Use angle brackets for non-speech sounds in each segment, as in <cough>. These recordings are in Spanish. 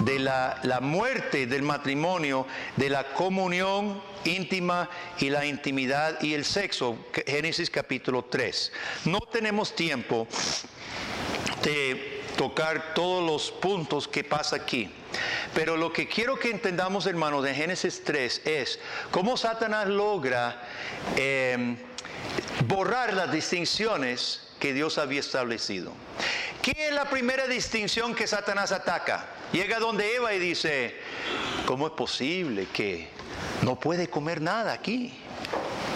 de la, la muerte del matrimonio, de la comunión íntima y la intimidad y el sexo. Génesis capítulo 3. No tenemos tiempo de tocar todos los puntos que pasa aquí. Pero lo que quiero que entendamos, hermanos, de Génesis 3 es cómo Satanás logra em, borrar las distinciones que Dios había establecido. ¿Qué es la primera distinción que Satanás ataca? Llega donde Eva y dice, ¿cómo es posible que no puede comer nada aquí?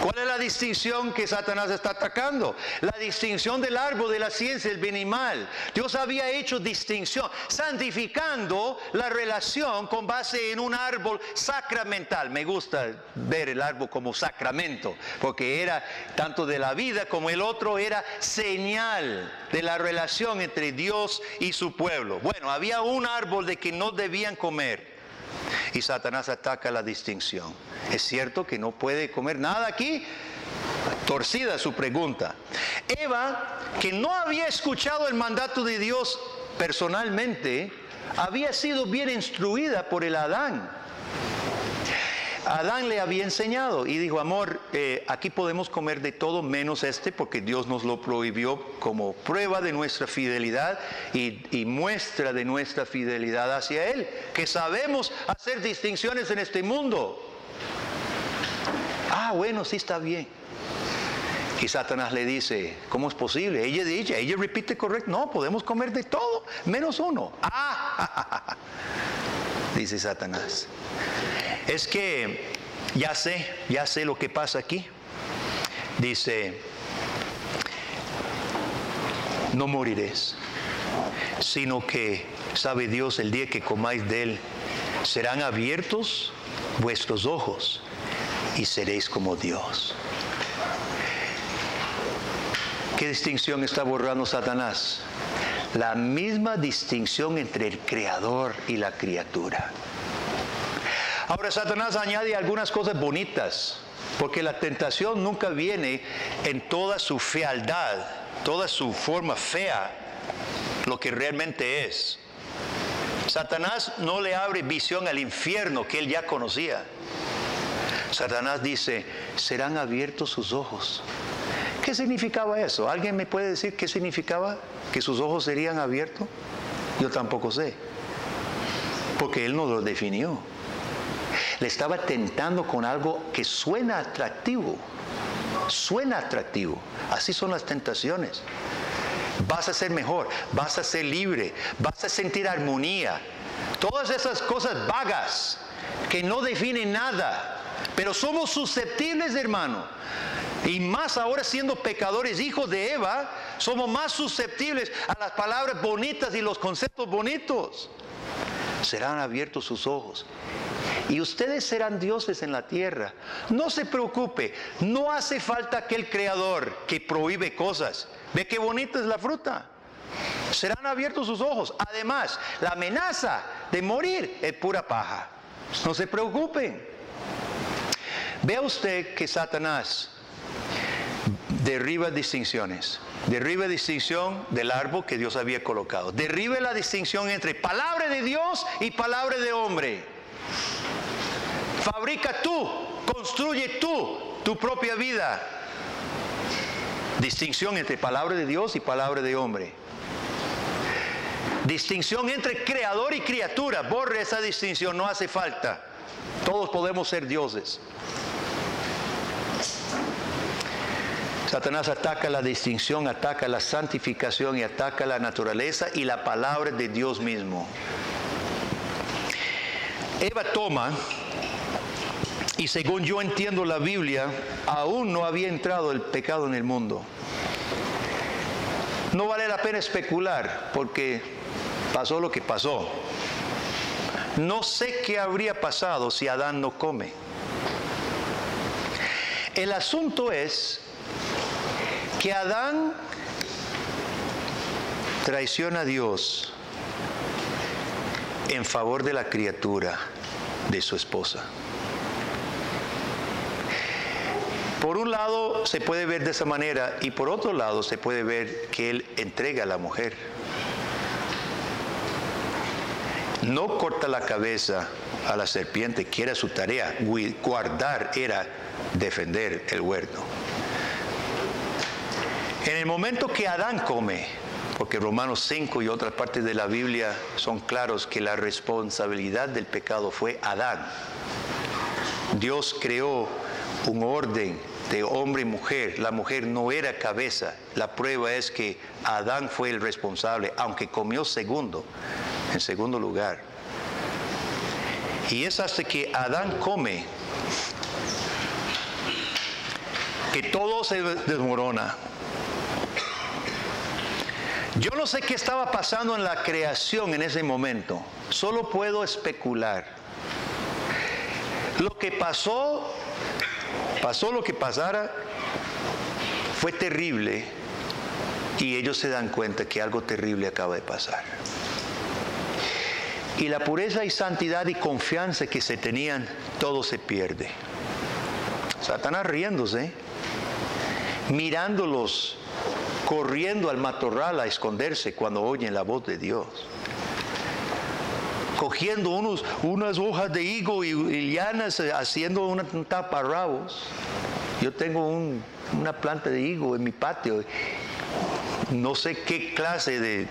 ¿Cuál es la distinción que Satanás está atacando? La distinción del árbol de la ciencia, el bien y mal. Dios había hecho distinción, santificando la relación con base en un árbol sacramental. Me gusta ver el árbol como sacramento, porque era tanto de la vida como el otro era señal de la relación entre Dios y su pueblo. Bueno, había un árbol de que no debían comer. Y Satanás ataca la distinción. ¿Es cierto que no puede comer nada aquí? Torcida su pregunta. Eva, que no había escuchado el mandato de Dios personalmente, había sido bien instruida por el Adán. Adán le había enseñado y dijo, amor, eh, aquí podemos comer de todo menos este porque Dios nos lo prohibió como prueba de nuestra fidelidad y, y muestra de nuestra fidelidad hacia Él, que sabemos hacer distinciones en este mundo. Ah, bueno, sí está bien. Y Satanás le dice, ¿cómo es posible? Ella dice, ella repite correcto, no, podemos comer de todo, menos uno. Ah, dice Satanás. Es que ya sé, ya sé lo que pasa aquí. Dice, no moriréis, sino que, sabe Dios, el día que comáis de él, serán abiertos vuestros ojos y seréis como Dios. ¿Qué distinción está borrando Satanás? La misma distinción entre el creador y la criatura. Ahora Satanás añade algunas cosas bonitas, porque la tentación nunca viene en toda su fealdad, toda su forma fea, lo que realmente es. Satanás no le abre visión al infierno que él ya conocía. Satanás dice, serán abiertos sus ojos. ¿Qué significaba eso? ¿Alguien me puede decir qué significaba que sus ojos serían abiertos? Yo tampoco sé, porque él no lo definió. Le estaba tentando con algo que suena atractivo. Suena atractivo. Así son las tentaciones. Vas a ser mejor, vas a ser libre, vas a sentir armonía. Todas esas cosas vagas que no definen nada pero somos susceptibles, hermano. Y más ahora siendo pecadores, hijos de Eva, somos más susceptibles a las palabras bonitas y los conceptos bonitos. Serán abiertos sus ojos. Y ustedes serán dioses en la tierra. No se preocupe, no hace falta aquel creador que prohíbe cosas. Ve qué bonita es la fruta. Serán abiertos sus ojos. Además, la amenaza de morir es pura paja. No se preocupen. Vea usted que Satanás derriba distinciones. Derriba distinción del árbol que Dios había colocado. Derriba la distinción entre palabra de Dios y palabra de hombre. Fabrica tú, construye tú tu propia vida. Distinción entre palabra de Dios y palabra de hombre. Distinción entre creador y criatura. Borre esa distinción, no hace falta. Todos podemos ser dioses. Satanás ataca la distinción, ataca la santificación y ataca la naturaleza y la palabra de Dios mismo. Eva toma, y según yo entiendo la Biblia, aún no había entrado el pecado en el mundo. No vale la pena especular porque pasó lo que pasó. No sé qué habría pasado si Adán no come. El asunto es que Adán traiciona a Dios en favor de la criatura de su esposa. Por un lado se puede ver de esa manera y por otro lado se puede ver que él entrega a la mujer. no corta la cabeza a la serpiente, que era su tarea. Guardar era defender el huerto. En el momento que Adán come, porque Romanos 5 y otras partes de la Biblia son claros que la responsabilidad del pecado fue Adán. Dios creó un orden de hombre y mujer. La mujer no era cabeza. La prueba es que Adán fue el responsable, aunque comió segundo, en segundo lugar. Y es hasta que Adán come que todo se desmorona. Yo no sé qué estaba pasando en la creación en ese momento, solo puedo especular. Lo que pasó, pasó lo que pasara, fue terrible y ellos se dan cuenta que algo terrible acaba de pasar. Y la pureza y santidad y confianza que se tenían, todo se pierde. Satanás riéndose, mirándolos corriendo al matorral a esconderse cuando oyen la voz de Dios. Cogiendo unos, unas hojas de higo y, lianas eh, haciendo una, un taparrabos. Yo tengo una planta de higo en mi patio. No sé qué clase de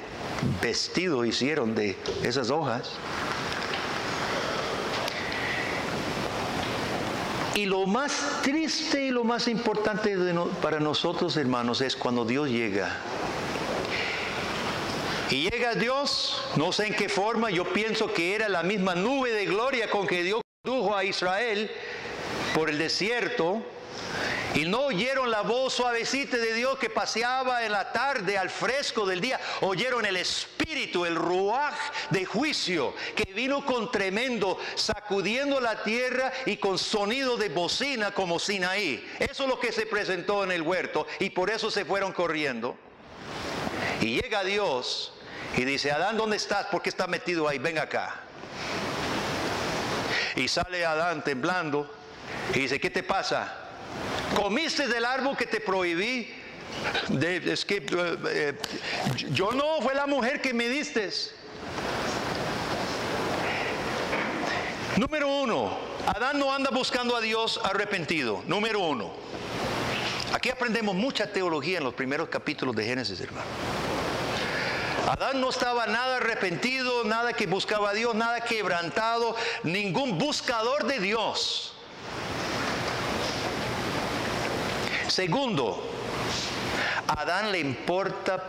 vestido hicieron de esas hojas. Y lo más triste y lo más importante para nosotros, hermanos, es cuando Dios llega. Y llega Dios, no sé en qué forma, yo pienso que era la misma nube de gloria con que Dios condujo a Israel por el desierto y no oyeron la voz suavecita de Dios que paseaba en la tarde al fresco del día. Oyeron el espíritu, el ruaj de juicio que vino con tremendo, sacudiendo la tierra y con sonido de bocina como Sinaí. Eso es lo que se presentó en el huerto y por eso se fueron corriendo. Y llega Dios y dice, Adán, ¿dónde estás? ¿Por qué estás metido ahí? Ven acá. Y sale Adán temblando y dice, ¿qué te pasa? comiste del árbol que te prohibí. es que eh, eh, yo no, fue la mujer que me diste. Número uno, Adán no anda buscando a Dios arrepentido. Número uno. Aquí aprendemos mucha teología en los primeros capítulos de Génesis, hermano. Adán no estaba nada arrepentido, nada que buscaba a Dios, nada quebrantado, ningún buscador de Dios. Segundo, a Adán le importa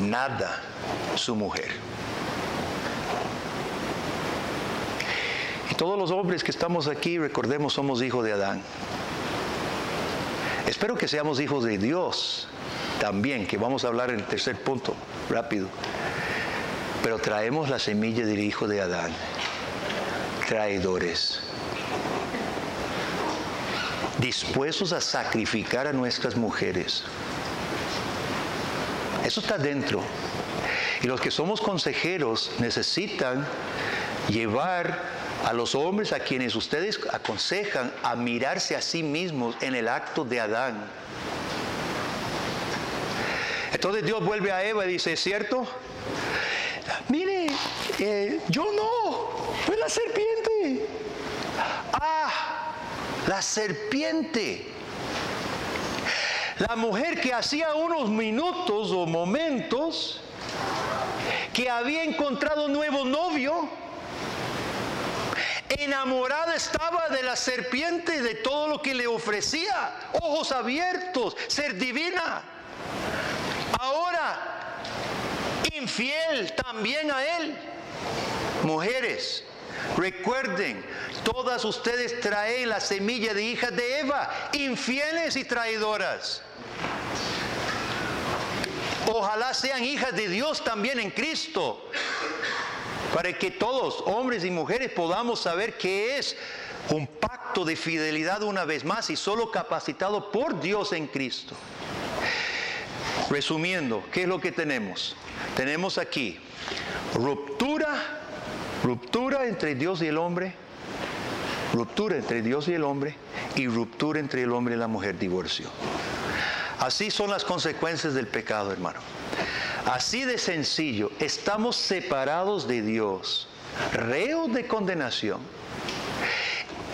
nada su mujer. Y todos los hombres que estamos aquí, recordemos, somos hijos de Adán. Espero que seamos hijos de Dios también, que vamos a hablar en el tercer punto, rápido. Pero traemos la semilla del hijo de Adán, traidores dispuestos a sacrificar a nuestras mujeres. Eso está dentro. Y los que somos consejeros necesitan llevar a los hombres a quienes ustedes aconsejan a mirarse a sí mismos en el acto de Adán. Entonces Dios vuelve a Eva y dice, ¿es cierto? Mire, eh, yo no, fue la serpiente. Ah, la serpiente. La mujer que hacía unos minutos o momentos que había encontrado nuevo novio, enamorada estaba de la serpiente, de todo lo que le ofrecía, ojos abiertos, ser divina. Ahora, infiel también a él. Mujeres, Recuerden, todas ustedes traen la semilla de hijas de Eva, infieles y traidoras. Ojalá sean hijas de Dios también en Cristo, para que todos, hombres y mujeres, podamos saber que es un pacto de fidelidad una vez más y solo capacitado por Dios en Cristo. Resumiendo, ¿qué es lo que tenemos? Tenemos aquí ruptura Ruptura entre Dios y el hombre, ruptura entre Dios y el hombre y ruptura entre el hombre y la mujer, divorcio. Así son las consecuencias del pecado, hermano. Así de sencillo, estamos separados de Dios. reos de condenación.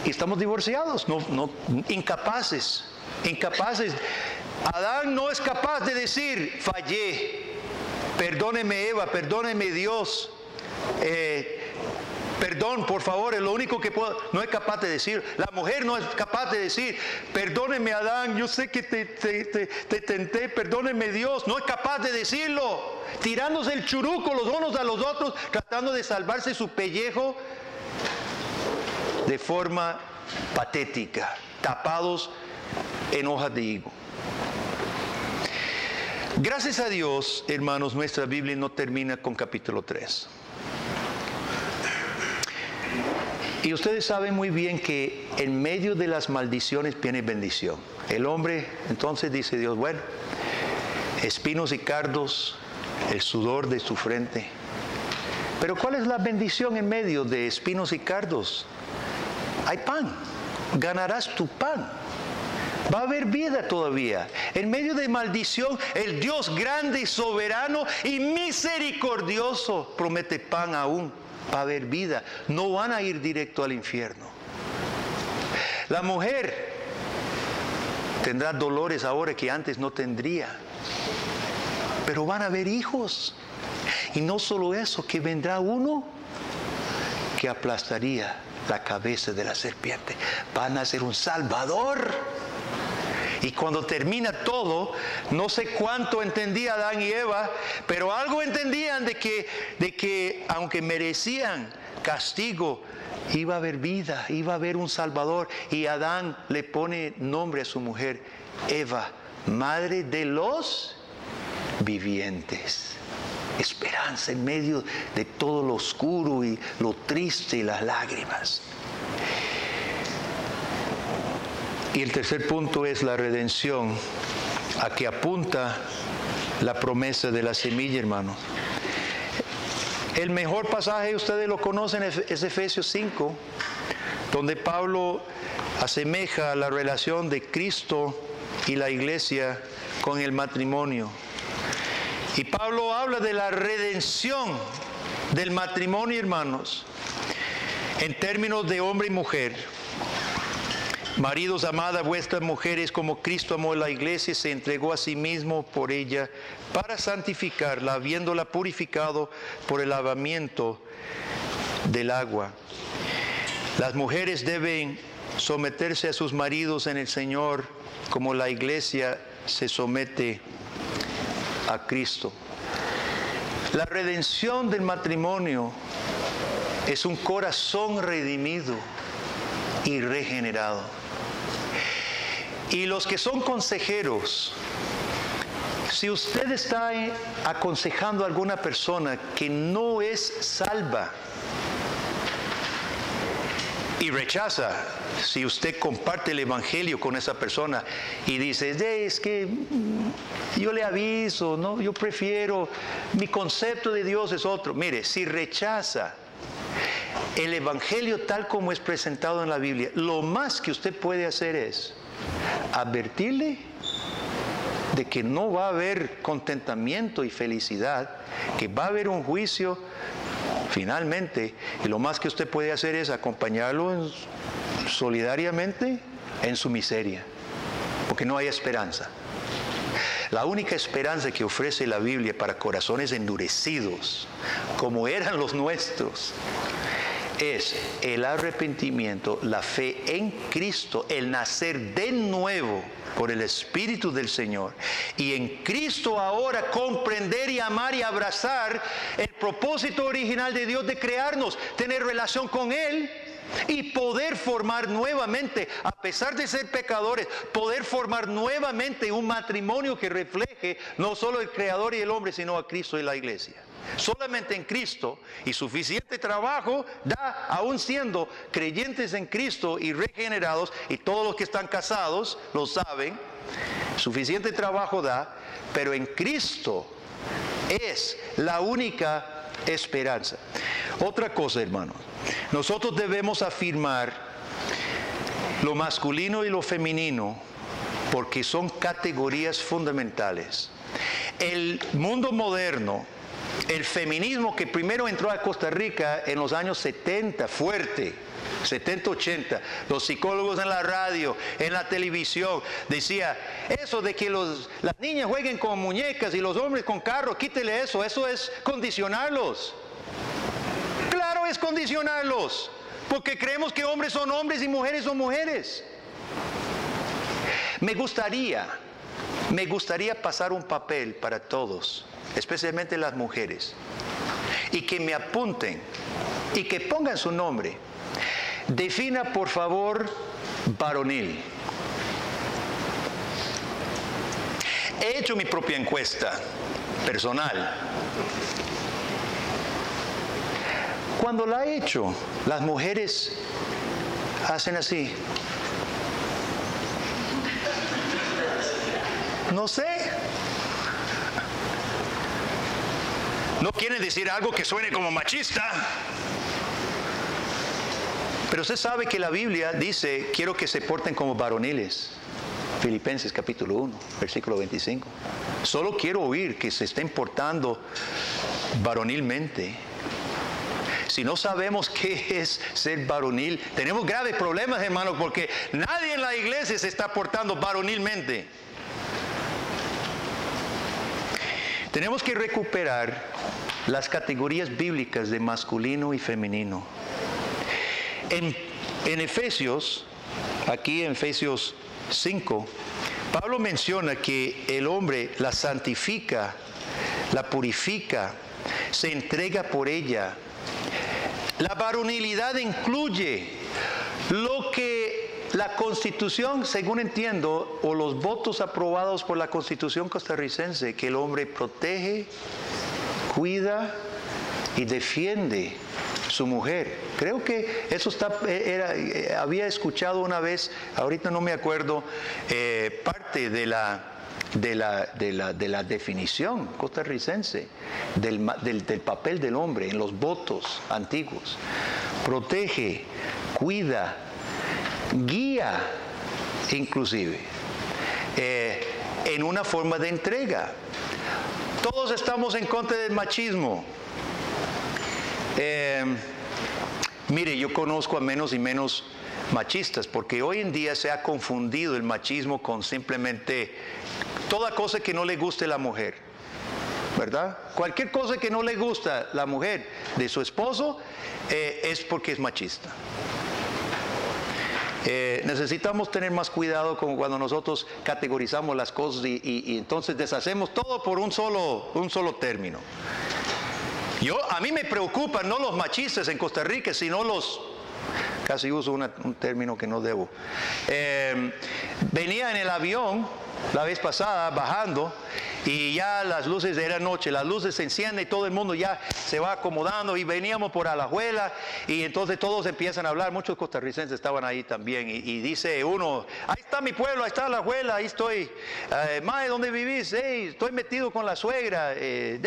Y estamos divorciados, no, no, incapaces, incapaces. Adán no es capaz de decir, fallé, perdóneme Eva, perdóneme Dios. Eh, Perdón, por favor, es lo único que puedo, no es capaz de decir. La mujer no es capaz de decir, perdóneme Adán, yo sé que te, te, tenté, perdóneme Dios. No es capaz de decirlo. Tirándose el churuco los unos a los otros, tratando de salvarse su pellejo de forma patética, tapados en hojas de higo. Gracias a Dios, hermanos, nuestra Biblia no termina con capítulo 3. Y ustedes saben muy bien que en medio de las maldiciones viene bendición. El hombre, entonces dice Dios, bueno, espinos y cardos, el sudor de su frente. Pero ¿cuál es la bendición en medio de espinos y cardos? Hay pan, ganarás tu pan. Va a haber vida todavía. En medio de maldición, el Dios grande y soberano y misericordioso promete pan aún va a haber vida, no van a ir directo al infierno. La mujer tendrá dolores ahora que antes no tendría, pero van a haber hijos. Y no solo eso, que vendrá uno que aplastaría la cabeza de la serpiente. Van a ser un salvador. Y cuando termina todo, no sé cuánto entendía Adán y Eva, pero algo entendían de que, de que aunque merecían castigo, iba a haber vida, iba a haber un Salvador. Y Adán le pone nombre a su mujer, Eva, madre de los vivientes. Esperanza en medio de todo lo oscuro y lo triste y las lágrimas. Y el tercer punto es la redención, a que apunta la promesa de la semilla, hermanos. El mejor pasaje, ustedes lo conocen, es Efesios 5, donde Pablo asemeja la relación de Cristo y la iglesia con el matrimonio. Y Pablo habla de la redención del matrimonio, hermanos, en términos de hombre y mujer. Maridos, amad vuestras mujeres como Cristo amó a la iglesia y se entregó a sí mismo por ella para santificarla, habiéndola purificado por el lavamiento del agua. Las mujeres deben someterse a sus maridos en el Señor como la iglesia se somete a Cristo. La redención del matrimonio es un corazón redimido y regenerado. Y los que son consejeros, si usted está aconsejando a alguna persona que no es salva y rechaza, si usted comparte el Evangelio con esa persona y dice, es que mm, yo le aviso, no, yo prefiero, mi concepto de Dios es otro. Mire, si rechaza el Evangelio tal como es presentado en la Biblia, lo más que usted puede hacer es advertirle de que no va a haber contentamiento y felicidad, que va a haber un juicio finalmente, y lo más que usted puede hacer es acompañarlo solidariamente en su miseria, porque no hay esperanza. La única esperanza que ofrece la Biblia para corazones endurecidos, como eran los nuestros, es el arrepentimiento, la fe en Cristo, el nacer de nuevo por el Espíritu del Señor. Y en Cristo ahora comprender y amar y abrazar el propósito original de Dios de crearnos, tener relación con Él y poder formar nuevamente, a pesar de ser pecadores, poder formar nuevamente un matrimonio que refleje no solo el Creador y el hombre, sino a Cristo y la iglesia. Solamente en Cristo y suficiente trabajo da, aún siendo creyentes en Cristo y regenerados, y todos los que están casados lo saben, suficiente trabajo da, pero en Cristo es la única esperanza. Otra cosa, hermanos, nosotros debemos afirmar lo masculino y lo femenino porque son categorías fundamentales. El mundo moderno el feminismo que primero entró a Costa Rica en los años 70, fuerte, 70, 80, los psicólogos en la radio, en la televisión, decía, eso de que las niñas jueguen con muñecas y los hombres con carros, quítele eso, eso es condicionarlos. Claro es condicionarlos, porque creemos que hombres son hombres y mujeres son mujeres. Me gustaría, me gustaría pasar un papel para todos, especialmente las mujeres, y que me apunten y que pongan su nombre. Defina por favor varonil. He hecho mi propia encuesta personal. Cuando la he hecho, las mujeres hacen así. Sé. No quieren decir algo que suene como machista. Pero usted sabe que la Biblia dice, quiero que se porten como varoniles. Filipenses capítulo 1, versículo 25. Solo quiero oír que se estén portando varonilmente. Si no sabemos qué es ser varonil, tenemos graves problemas, hermanos, porque nadie en la iglesia se está portando varonilmente. Tenemos que recuperar las categorías bíblicas de masculino y femenino. En, Efesios, aquí en Efesios 5, Pablo menciona que el hombre la santifica, la purifica, se entrega por ella. La varonilidad incluye lo que la constitución, según entiendo, o los votos aprobados por la constitución costarricense, que el hombre protege, cuida y defiende su mujer. Creo que eso está, era, eh, había escuchado una vez, ahorita no me acuerdo, eh, parte de la, de la, de, la, de la, definición costarricense del, del, papel del hombre en los votos antiguos. Protege, cuida, guía inclusive, eh, en una forma de entrega. Todos estamos en contra del machismo. Eh, mire, yo conozco a menos y menos machistas, porque hoy en día se ha confundido el machismo con simplemente toda cosa que no le guste a la mujer, ¿verdad? Cualquier cosa que no le gusta a la mujer de su esposo eh, es porque es machista. Eh, necesitamos tener más cuidado como cuando nosotros categorizamos las cosas y, entonces deshacemos todo por un solo, un solo término. Yo, a mí me preocupan no los machistas en Costa Rica, sino los, casi uso un término que no debo. Eh, venía en el avión la vez pasada bajando y ya las luces de la noche, las luces se encienden y todo el mundo ya se va acomodando y veníamos por Alajuela y entonces todos empiezan a hablar, muchos costarricenses estaban ahí también y, dice uno, ahí está mi pueblo, ahí está Alajuela, ahí estoy, eh, Mae, ¿dónde vivís? estoy metido con la suegra, eh,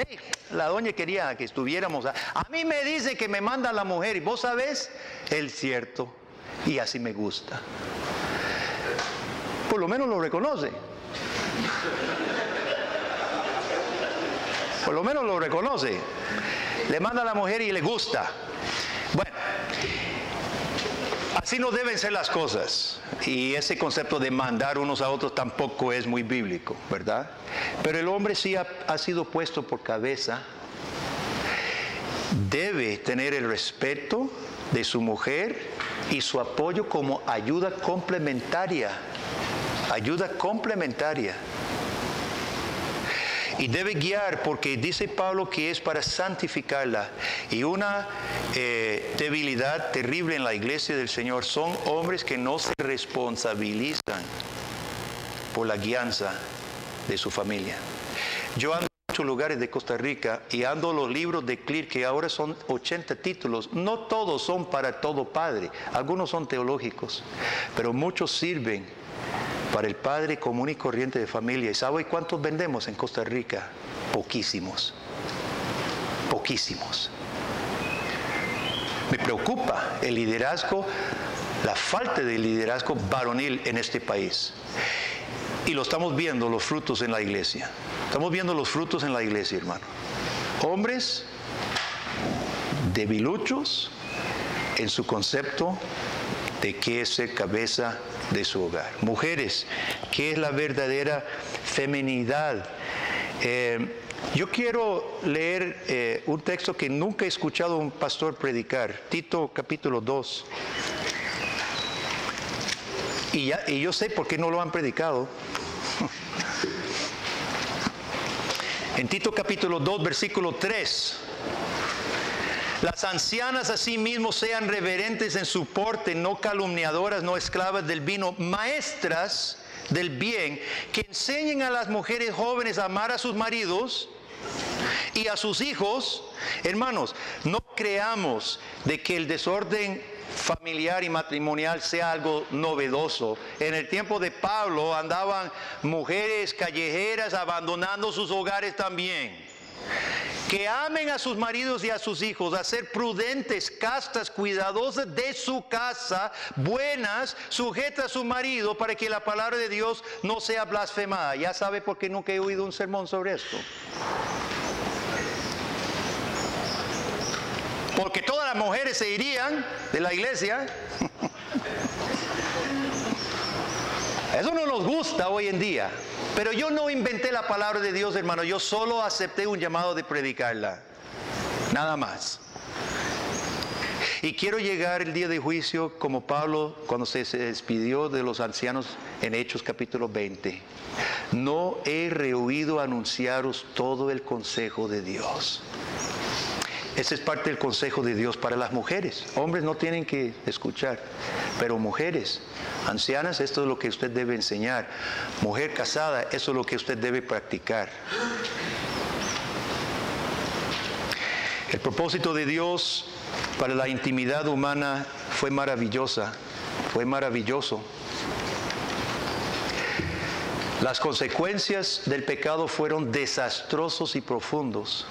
la doña quería que estuviéramos, a mí me dice que me manda la mujer y vos sabés el cierto y así me gusta. Por lo menos lo reconoce. Por lo menos lo reconoce. Le manda a la mujer y le gusta. Bueno, así no deben ser las cosas. Y ese concepto de mandar unos a otros tampoco es muy bíblico, ¿verdad? Pero el hombre sí ha, ha sido puesto por cabeza. Debe tener el respeto de su mujer y su apoyo como ayuda complementaria. Ayuda complementaria y debe guiar porque dice Pablo que es para santificarla. Y una eh, debilidad terrible en la iglesia del Señor son hombres que no se responsabilizan por la guianza de su familia. Yo ando en muchos lugares de Costa Rica y ando los libros de Clear, que ahora son 80 títulos. No todos son para todo padre, algunos son teológicos, pero muchos sirven para el padre común y corriente de familia. ¿Y sabe cuántos vendemos en Costa Rica? Poquísimos. Poquísimos. Me preocupa el liderazgo, la falta de liderazgo varonil en este país. Y lo estamos viendo los frutos en la iglesia. Estamos viendo los frutos en la iglesia, hermano. Hombres debiluchos en su concepto de qué es ser cabeza de su hogar. Mujeres, ¿qué es la verdadera feminidad? Eh, yo quiero leer eh, un texto que nunca he escuchado un pastor predicar, Tito capítulo 2. Y, y yo sé por qué no lo han predicado. <laughs> En Tito capítulo 2, versículo 3. Las ancianas asimismo sean reverentes en su porte, no calumniadoras, no esclavas del vino, maestras del bien, que enseñen a las mujeres jóvenes a amar a sus maridos y a sus hijos. Hermanos, no creamos de que el desorden familiar y matrimonial sea algo novedoso. En el tiempo de Pablo andaban mujeres callejeras abandonando sus hogares también que amen a sus maridos y a sus hijos, a ser prudentes, castas, cuidadosas de su casa, buenas, sujetas a su marido, para que la palabra de Dios no sea blasfemada. Ya sabe por qué nunca he oído un sermón sobre esto. Porque todas las mujeres se irían de la iglesia. <laughs> Eso no nos gusta hoy en día. Pero yo no inventé la palabra de Dios, hermano. Yo solo acepté un llamado de predicarla. Nada más. Y quiero llegar el día de juicio como Pablo cuando se despidió de los ancianos en Hechos capítulo 20. No he rehuido anunciaros todo el consejo de Dios. Ese es parte del consejo de Dios para las mujeres. Hombres no tienen que escuchar, pero mujeres, ancianas, esto es lo que usted debe enseñar. Mujer casada, eso es lo que usted debe practicar. El propósito de Dios para la intimidad humana fue maravillosa, fue maravilloso. Las consecuencias del pecado fueron desastrosos y profundos.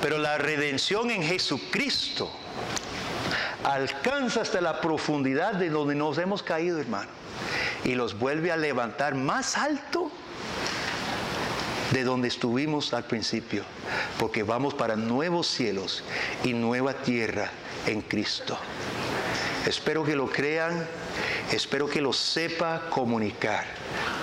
Pero la redención en Jesucristo alcanza hasta la profundidad de donde nos hemos caído, hermano, y los vuelve a levantar más alto de donde estuvimos al principio, porque vamos para nuevos cielos y nueva tierra en Cristo. Espero que lo crean, espero que lo sepa comunicar,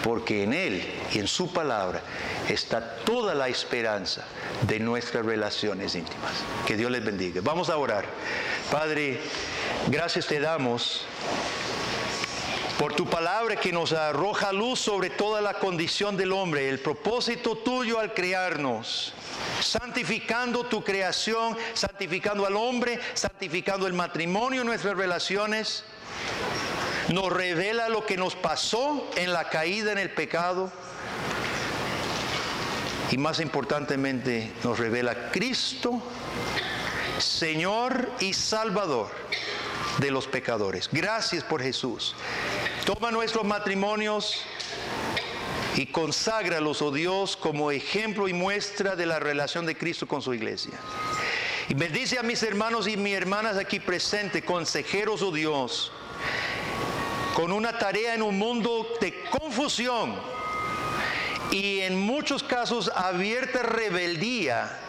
porque en Él y en su palabra está toda la esperanza de nuestras relaciones íntimas. Que Dios les bendiga. Vamos a orar. Padre, gracias te damos por tu palabra que nos arroja luz sobre toda la condición del hombre, el propósito tuyo al crearnos, santificando tu creación, santificando al hombre, santificando el matrimonio, nuestras relaciones. Nos revela lo que nos pasó en la caída en el pecado y más importantemente nos revela Cristo, Señor y Salvador de los pecadores. Gracias por Jesús. Toma nuestros matrimonios y conságralos, oh Dios, como ejemplo y muestra de la relación de Cristo con su iglesia. Y bendice a mis hermanos y mis hermanas aquí presentes, consejeros, oh Dios, con una tarea en un mundo de confusión y en muchos casos abierta rebeldía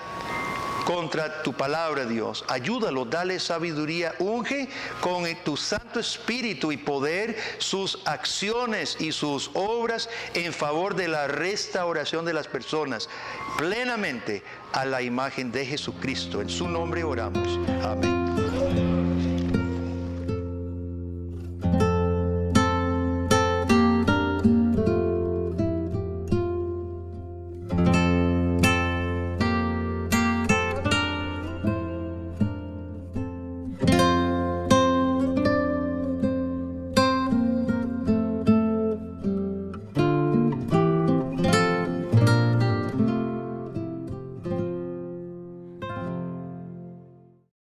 contra tu palabra, Dios. Ayúdalo, dale sabiduría, unge con tu Santo Espíritu y poder sus acciones y sus obras en favor de la restauración de las personas plenamente a la imagen de Jesucristo. En su nombre oramos. Amén.